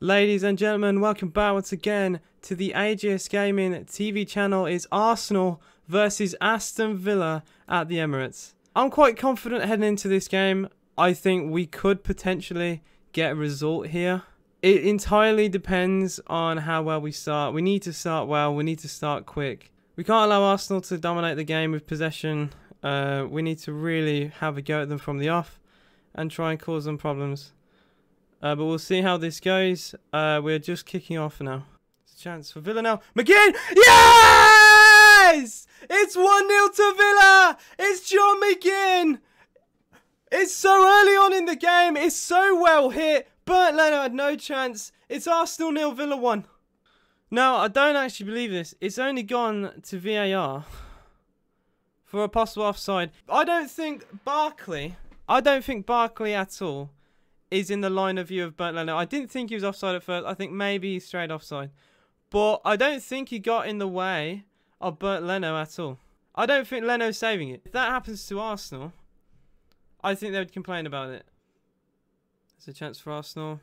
Ladies and gentlemen, welcome back once again to the AJS Gaming TV channel. It's Arsenal versus Aston Villa at the Emirates. I'm quite confident heading into this game. I think we could potentially get a result here. It entirely depends on how well we start. We need to start well. We need to start quick. We can't allow Arsenal to dominate the game with possession. Uh, we need to really have a go at them from the off and try and cause them problems. Uh, but we'll see how this goes. Uh, we're just kicking off now. It's a chance for Villa now. McGinn! Yes! It's 1-0 to Villa! It's John McGinn! It's so early on in the game. It's so well hit. Bernd Leno had no chance. It's Arsenal nil, Villa 1. Now, I don't actually believe this. It's only gone to VAR for a possible offside. I don't think Barkley, I don't think Barkley at all is in the line of view of Bert Leno. I didn't think he was offside at first. I think maybe he's straight offside. But I don't think he got in the way of Bert Leno at all. I don't think Leno's saving it. If that happens to Arsenal, I think they would complain about it. There's a chance for Arsenal.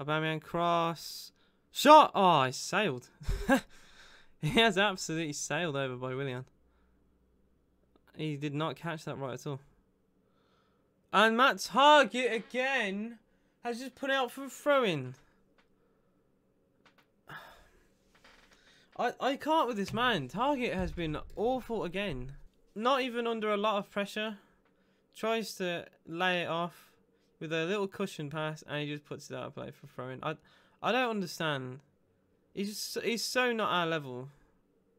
Aubameyang cross. Shot! Oh, he sailed. he has absolutely sailed over by Willian. He did not catch that right at all. And Matt Targett again has just put out for throwing. I, I can't with this man. Targett has been awful again. Not even under a lot of pressure. Tries to lay it off with a little cushion pass and he just puts it out of play for throwing. I I don't understand. He's just, he's so not our level.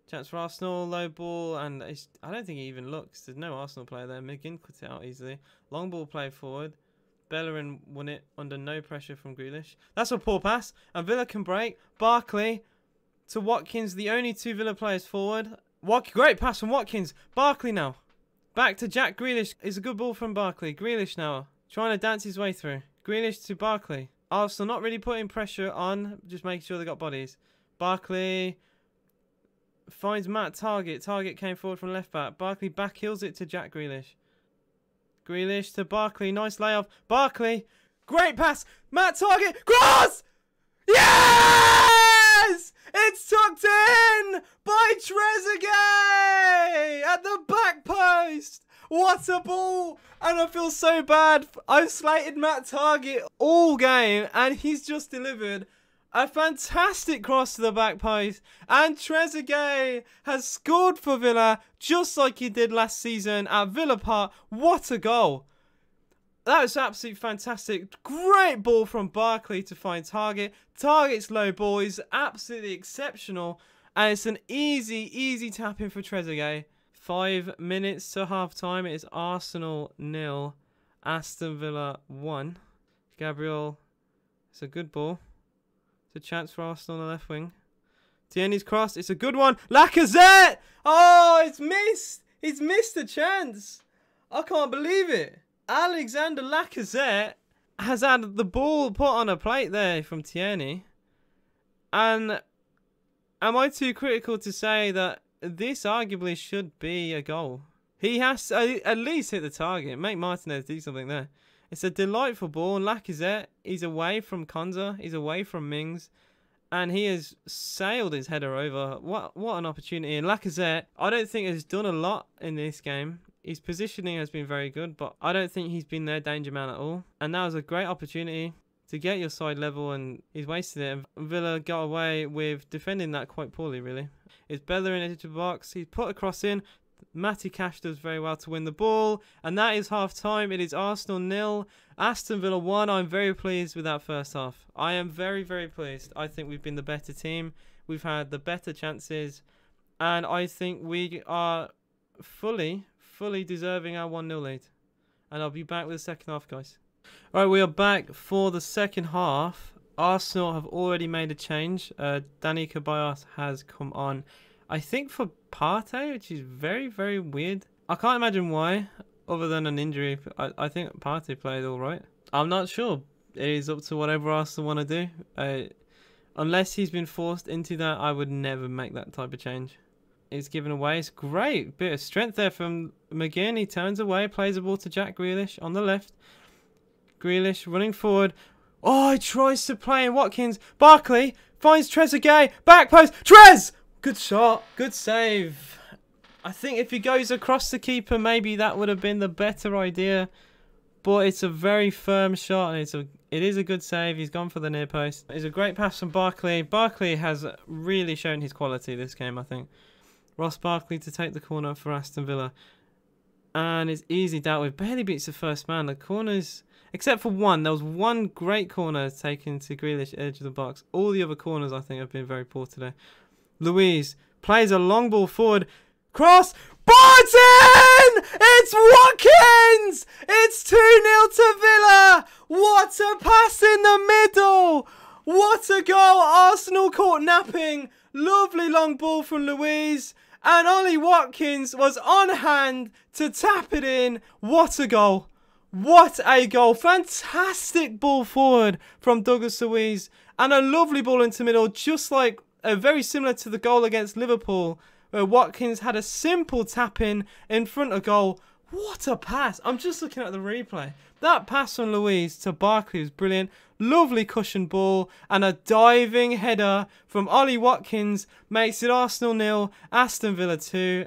Chance for Arsenal, low ball, and I don't think he even looks. There's no Arsenal player there. McGinn cut it out easily. Long ball play forward. Bellerin won it under no pressure from Grealish. That's a poor pass. And Villa can break. Barkley to Watkins, the only two Villa players forward. What great pass from Watkins. Barkley now. Back to Jack Grealish. Is a good ball from Barkley. Grealish now. Trying to dance his way through. Grealish to Barkley. Arsenal not really putting pressure on. Just making sure they got bodies. Barkley finds Matt Targett. Targett came forward from left back. Barkley back heels it to Jack Grealish. Grealish to Barkley. Nice layoff. Barkley. Great pass. Matt Targett. Cross! Yes! It's tucked in by Trezeguet at the back post. What a ball! And I feel so bad. I've slated Matt Targett all game and he's just delivered a fantastic cross to the back post, and Trezeguet has scored for Villa just like he did last season at Villa Park. What a goal! That was absolutely fantastic. Great ball from Barkley to find Targett. Targett's low ball is absolutely exceptional, and it's an easy, easy tap in for Trezeguet. Five minutes to half time. It is Arsenal nil, Aston Villa one. Gabriel, it's a good ball. It's a chance for Arsenal on the left wing. Tierney's cross. It's a good one. Lacazette! Oh, it's missed. He's missed a chance. I can't believe it. Alexander Lacazette has had the ball put on a plate there from Tierney. And am I too critical to say that this arguably should be a goal? He has to uh, at least hit the target. Make Martinez do something there. It's a delightful ball. Lacazette, he's away from Konsa. He's away from Mings. And he has sailed his header over. What what an opportunity. And Lacazette, I don't think has done a lot in this game. His positioning has been very good, but I don't think he's been their danger man at all. And that was a great opportunity to get your side level, and he's wasted it. And Villa got away with defending that quite poorly, really. It's Bellerin into the box. He's put a cross in. Matty Cash does very well to win the ball. And that is half time. It is Arsenal nil, Aston Villa 1. I'm very pleased with that first half. I am very, very pleased. I think we've been the better team. We've had the better chances. And I think we are fully, fully deserving our 1 0 lead. And I'll be back with the second half, guys. Alright, we are back for the second half. Arsenal have already made a change. Uh, Danny Ceballos has come on I think for Partey, which is very, very weird. I can't imagine why, other than an injury. I, I think Partey played all right. I'm not sure. It is up to whatever Arsenal want to do. Uh, unless he's been forced into that, I would never make that type of change. It's given away. It's great. Bit of strength there from McGinn. He turns away, plays the ball to Jack Grealish on the left. Grealish running forward. Oh, he tries to play in Watkins. Barkley finds Trezeguet. Back post. Trez! Good shot. Good save. I think if he goes across the keeper, maybe that would have been the better idea. But it's a very firm shot and it's a it is a good save. He's gone for the near post. It's a great pass from Barkley. Barkley has really shown his quality this game, I think. Ross Barkley to take the corner for Aston Villa. And it's easy dealt with. Barely beats the first man. The corners, except for one. There was one great corner taken to Grealish, edge of the box. All the other corners, I think, have been very poor today. Luiz plays a long ball forward. Cross. Barton! It's Watkins! It's 2 0 to Villa! What a pass in the middle! What a goal! Arsenal caught napping. Lovely long ball from Luiz. And Ollie Watkins was on hand to tap it in. What a goal! What a goal! Fantastic ball forward from Douglas Luiz. And a lovely ball into middle, just like uh, very similar to the goal against Liverpool, where Watkins had a simple tap in in front of goal. What a pass! I'm just looking at the replay. That pass from Luiz to Barkley was brilliant. Lovely cushion ball and a diving header from Ollie Watkins makes it Arsenal nil, Aston Villa 2.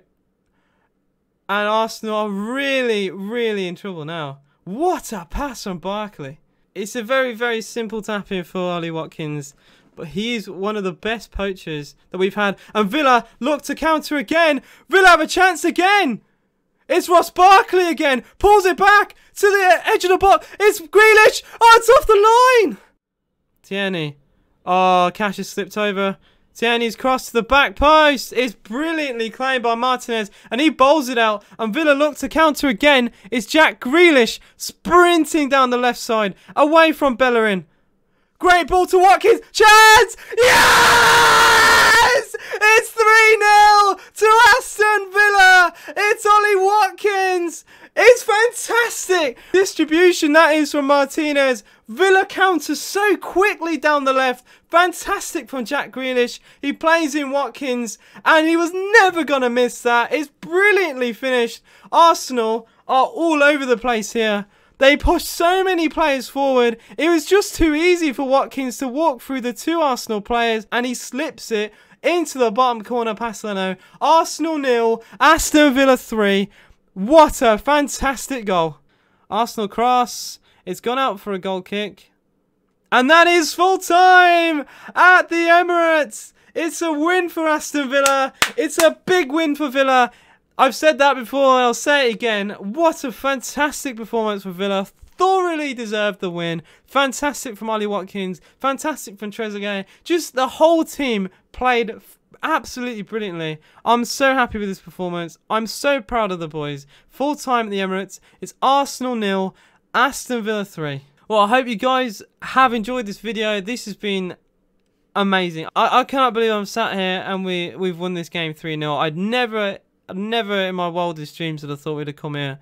And Arsenal are really, really in trouble now. What a pass from Barkley. It's a very, very simple tap in for Ollie Watkins. But he's one of the best poachers that we've had. And Villa look to counter again. Villa have a chance again. It's Ross Barkley again. Pulls it back to the edge of the box. It's Grealish. Oh, it's off the line. Tierney. Oh, Cash has slipped over. Tierney's crossed to the back post. It's brilliantly claimed by Martinez. And he bowls it out. And Villa look to counter again. It's Jack Grealish sprinting down the left side. Away from Bellerin. Great ball to Watkins. Chance! Yes! It's 3 0 to Aston Villa. It's Ollie Watkins. It's fantastic. Distribution that is from Martinez. Villa counters so quickly down the left. Fantastic from Jack Grealish. He plays in Watkins and he was never going to miss that. It's brilliantly finished. Arsenal are all over the place here. They pushed so many players forward. It was just too easy for Watkins to walk through the two Arsenal players and he slips it into the bottom corner past Leno. Arsenal nil, Aston Villa 3. What a fantastic goal. Arsenal cross. It's gone out for a goal kick. And that is full time at the Emirates. It's a win for Aston Villa. It's a big win for Villa. I've said that before and I'll say it again. What a fantastic performance for Villa. Thoroughly deserved the win. Fantastic from Ollie Watkins. Fantastic from Trezeguet. Just the whole team played absolutely brilliantly. I'm so happy with this performance. I'm so proud of the boys. Full time at the Emirates. It's Arsenal nil, Aston Villa 3. Well, I hope you guys have enjoyed this video. This has been amazing. I, I cannot believe I'm sat here and we, we've won this game 3-0. I'd never never in my wildest dreams would have thought we'd have come here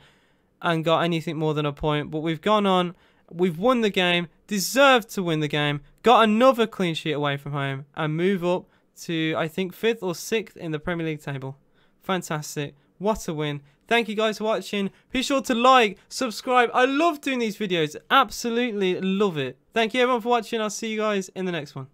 and got anything more than a point. But we've gone on, we've won the game, deserved to win the game, got another clean sheet away from home, and move up to, I think, fifth or sixth in the Premier League table. Fantastic. What a win. Thank you guys for watching. Be sure to like, subscribe. I love doing these videos. Absolutely love it. Thank you everyone for watching. I'll see you guys in the next one.